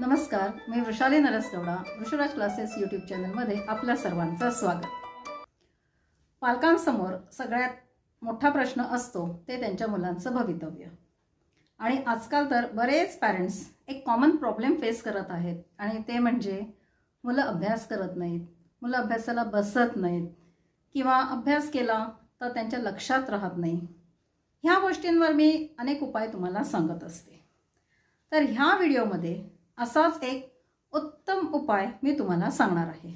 नमस्कार मी Vrushali Narasgouda Vrushraj classes YouTube चॅनलमध्ये आपल्या सर्वांचं स्वागत. पालकांसमोर सगळ्यात मोठा प्रश्न असतो ते त्यांच्या मुलांचं भवितव्य. आणि आजकाल तर बरेच पॅरेंट्स एक कॉमन प्रॉब्लेम फेस करत आहेत आणि ते म्हणजे मुलं अभ्यास करत नाहीत मुलं अभ्यासाला बसत नाहीत किंवा अभ्यास केला तर त्यांच्या लक्षात राहत नाही. ह्या गोष्टींवर मी अनेक उपाय तुम्हाला सांगत असते. तर ह्या व्हिडिओमध्ये असाच एक उत्तम उपाय मी तुम्हाला सांगणार आहे.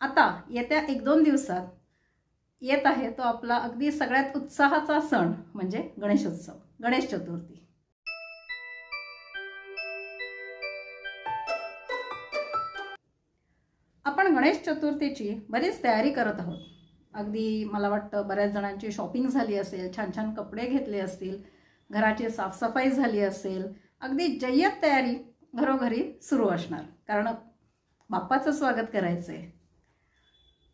आता येत्या एक दोन दिवसात येत आहे तो आपला अगदी सगळ्यात उत्साहाचा सण म्हणजे गणेशोत्सव गणेश चतुर्थी. आपण गणेश चतुर्थीची बरीच तयारी करत आहोत. अगदी मला वाटतं बऱ्याच जणांची शॉपिंग झाली असेल छान छान कपडे घेतले असतील घराची साफसफाई झाली असेल अगदी जय्यत तयारी घरोघरी सुरू असणार. कारण बाप्पाचं स्वागत करायचं आहे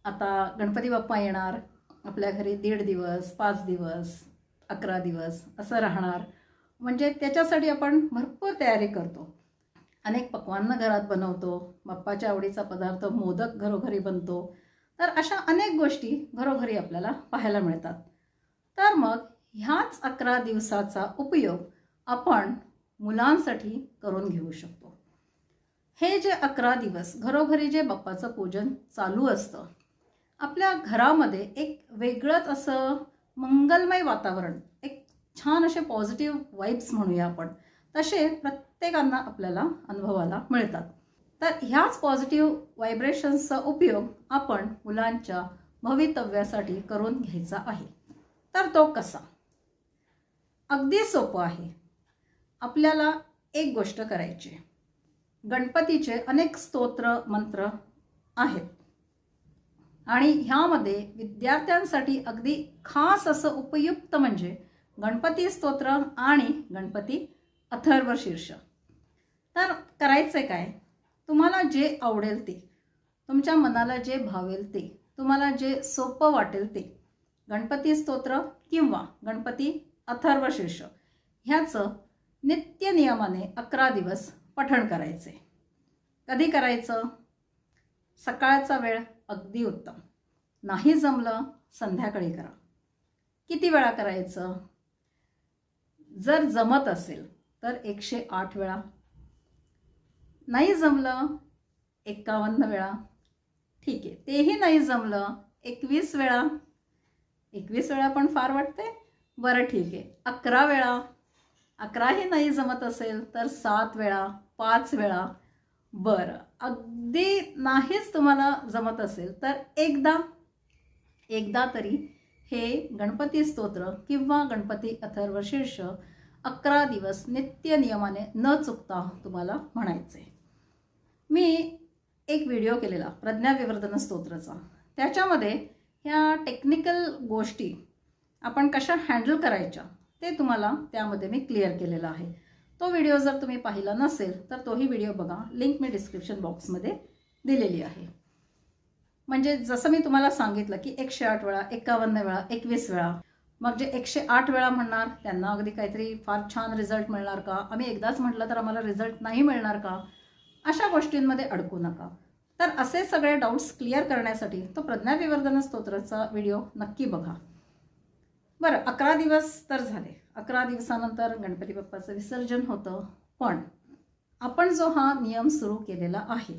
आता गणपती बाप्पा येणार. आपल्या घरी दीड दिवस पाच दिवस अकरा दिवस असं राहणार. म्हणजे त्याच्यासाठी आपण भरपूर तयारी करतो. अनेक पक्वांना घरात बनवतो. बाप्पाच्या आवडीचा पदार्थ मोदक घरोघरी बनतो. तर अशा अनेक गोष्टी घरोघरी आपल्याला पाहायला मिळतात. तर मग ह्याच अकरा दिवसाचा उपयोग आपण मुलांसाठी करून घेऊ शकतो. हे जे अकरा दिवस घरोघरी जे बाप्पाचं पूजन चालू असतं आपल्या घरामध्ये एक वेगळंच असं मंगलमय वातावरण एक छान असे पॉझिटिव्ह वाईब्स म्हणूया आपण. तसे प्रत्येकांना आपल्याला अनुभवाला मिळतात. तर ह्याच पॉझिटिव्ह व्हायब्रेशन्सचा उपयोग आपण मुलांच्या भवितव्यासाठी करून घ्यायचा आहे. तर तो कसा? अगदी सोपं आहे. आपल्याला एक गोष्ट करायची गणपतीचे अनेक स्तोत्र मंत्र आहेत. आणि ह्यामध्ये विद्यार्थ्यांसाठी अगदी खास असं उपयुक्त म्हणजे गणपती स्तोत्र आणि गणपती अथर्व शीर्ष तर करायचं आहे काय? तुम्हाला जे आवडेल ते. तुमच्या मनाला जे भावेल ते. तुम्हाला जे सोपं वाटेल ते. गणपती स्तोत्र किंवा गणपती अथर्व शीर्ष ह्याचं नित्य नियमाने अकरा दिवस पठण करायचे. कधी करायचं? सकाळचा वेळ अगदी उत्तम. नाही जमलं संध्याकाळी करा. किती वेळा करायचं? जर जमत असेल तर एकशे आठ वेळा. नाही जमलं एक्कावन्न वेळा. ठीक आहे तेही नाही जमलं एकवीस वेळा. एकवीस वेळा पण फार वाटते बरं ठीक आहे अकरा वेळा. अकराही नाही जमत असेल तर सात वेळा पाच वेळा. बरं. अगदी नाहीच तुम्हाला जमत असेल तर एकदा एकदा तरी हे गणपती स्तोत्र किंवा गणपती अथर्व शीर्ष अकरा दिवस नित्य नियमाने न चुकता तुम्हाला म्हणायचे. मी एक व्हिडिओ केलेला प्रज्ञाविवर्धन स्तोत्राचा. त्याच्यामध्ये ह्या टेक्निकल गोष्टी आपण कशा हँडल करायच्या? ते तुम्हाला त्यामध्ये मी क्लिअर केलेला आहे. तो व्हिडिओ जर तुम्ही पाहिला नसेल तर तोही व्हिडिओ बघा. लिंक मी डिस्क्रिप्शन बॉक्समध्ये दिलेली आहे. म्हणजे जसं मी तुम्हाला सांगितलं की एकशे आठ वेळा एकावन्न वेळा एकवीस वेळा. मग जे एकशे आठ वेळा म्हणणार त्यांना अगदी काहीतरी फार छान रिझल्ट मिळणार का? आम्ही एकदाच म्हटलं तर आम्हाला रिझल्ट नाही मिळणार का? अशा गोष्टींमध्ये अडकू नका. तर असे सगळे डाऊट्स क्लिअर करण्यासाठी तो प्रज्ञाविवर्धन स्तोत्राचा व्हिडिओ नक्की बघा. बरं अकरा दिवस तर झाले. अकरा दिवसानंतर गणपती बाप्पाचं विसर्जन होतं. पण आपण जो हा नियम सुरू केलेला आहे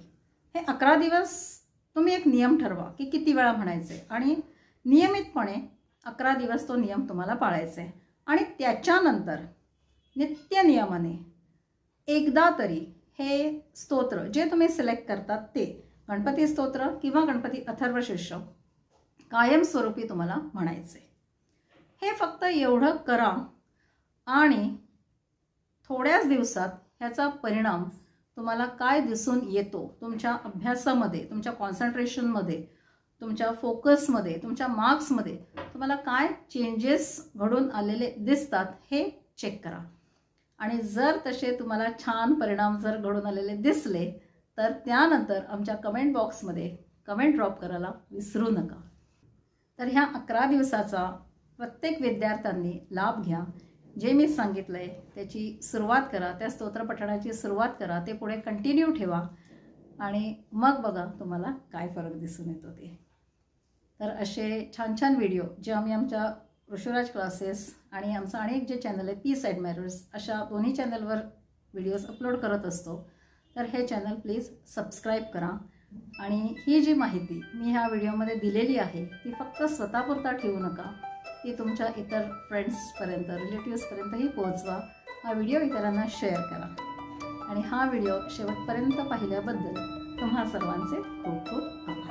हे अकरा दिवस तुम्ही एक नियम ठरवा की किती वेळा म्हणायचे आणि नियमितपणे अकरा दिवस तो नियम तुम्हाला पाळायचा आहे आणि त्याच्यानंतर नित्य नियमाने एकदा तरी हे स्तोत्र जे तुम्ही सिलेक्ट करतात ते गणपती स्तोत्र किंवा गणपती अथर्व कायमस्वरूपी तुम्हाला म्हणायचे हे फक्त एवढं करा. आणि थोड्याच दिवसात ह्याचा परिणाम तुम्हाला काय दिसून येतो? तुमच्या अभ्यासामध्ये तुमच्या कॉन्सन्ट्रेशनमध्ये तुमच्या फोकसमध्ये तुमच्या मार्क्समध्ये तुम्हाला काय चेंजेस घडून आलेले दिसतात हे चेक करा. आणि जर तसे तुम्हाला छान परिणाम जर घडून आलेले दिसले तर त्यानंतर आमच्या कमेंट बॉक्समध्ये कमेंट ड्रॉप करायला विसरू नका. तर ह्या अकरा दिवसाचा प्रत्येक विद्यार्थ्यांनी लाभ घ्या. जे मी सांगितलं आहे त्याची सुरुवात करा त्या स्तोत्रपठणाची सुरुवात करा ते पुढे कंटिन्यू ठेवा. आणि मग बघा तुम्हाला काय फरक दिसून येतो ते. तर असे छान छान व्हिडिओ जे आम्ही आमच्या ऋषुराज क्लासेस आणि आमचं अनेक जे चॅनल आहे पीस ॲडमायरर्स अशा दोन्ही चॅनलवर व्हिडिओज अपलोड करत असतो. तर हे चॅनल प्लीज सबस्क्राईब करा. आणि ही जी माहिती मी ह्या व्हिडिओमध्ये दिलेली आहे ती फक्त स्वतःपुरता ठेवू नका. ती तुमच्या इतर फ्रेंड्सपर्यंत रिलेटिव्सपर्यंतही पोहोचवा. हा व्हिडिओ इतरांना शेअर करा. आणि हा व्हिडिओ शेवटपर्यंत पाहिल्याबद्दल तुम्हा सर्वांचे खूप खूप आभार.